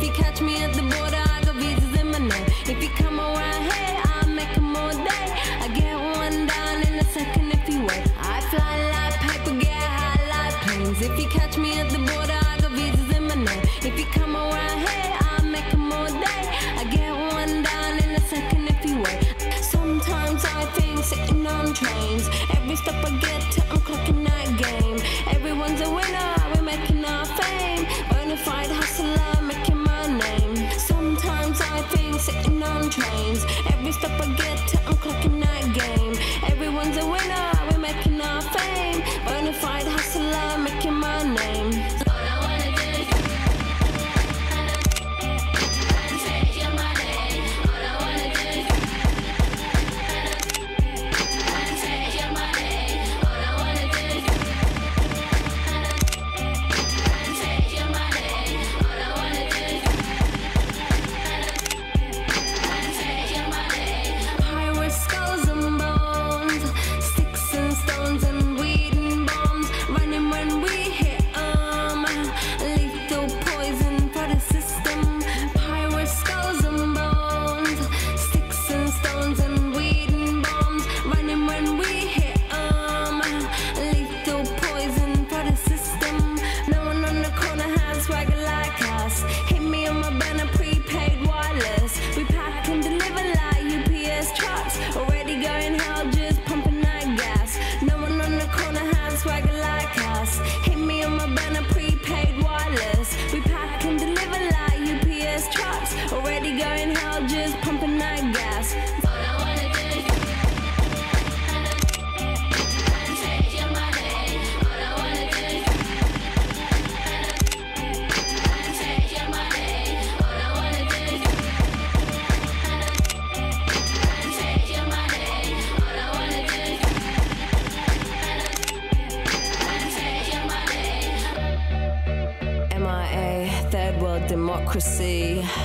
If you catch me at the border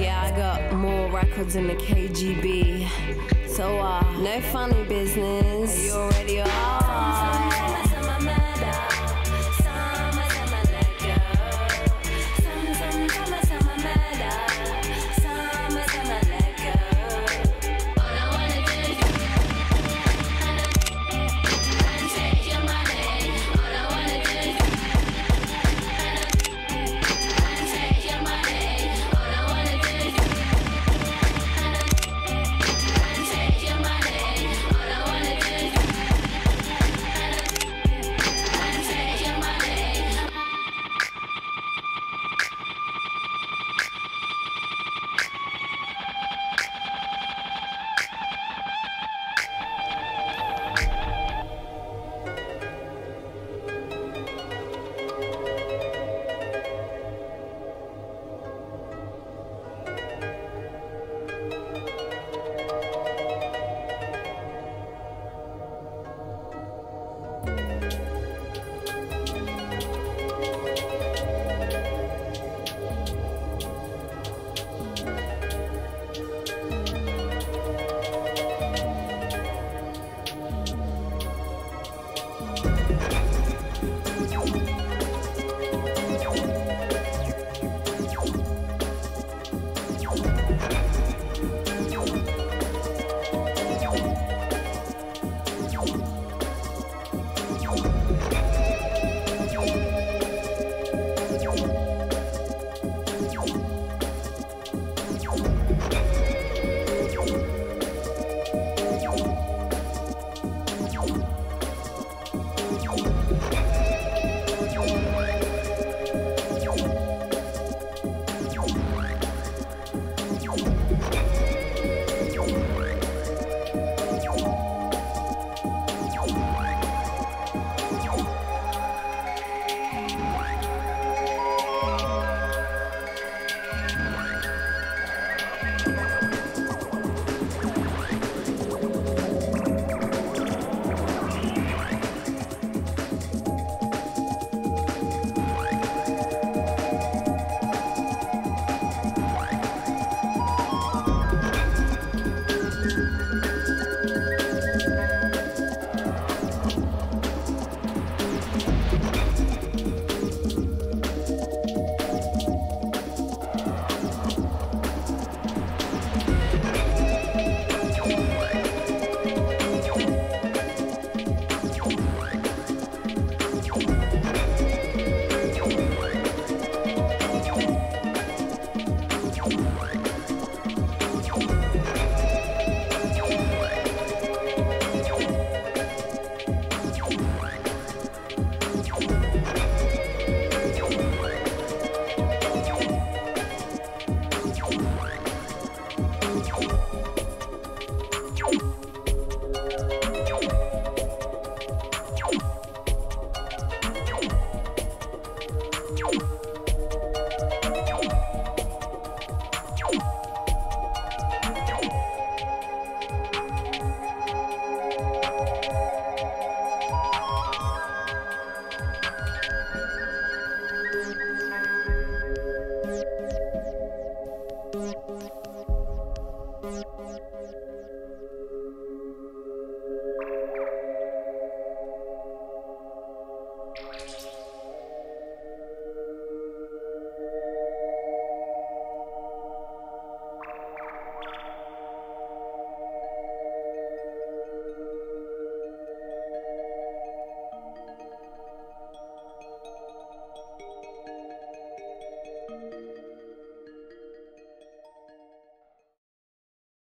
Yeah, I got more records than the KGB. So, uh, no funny business.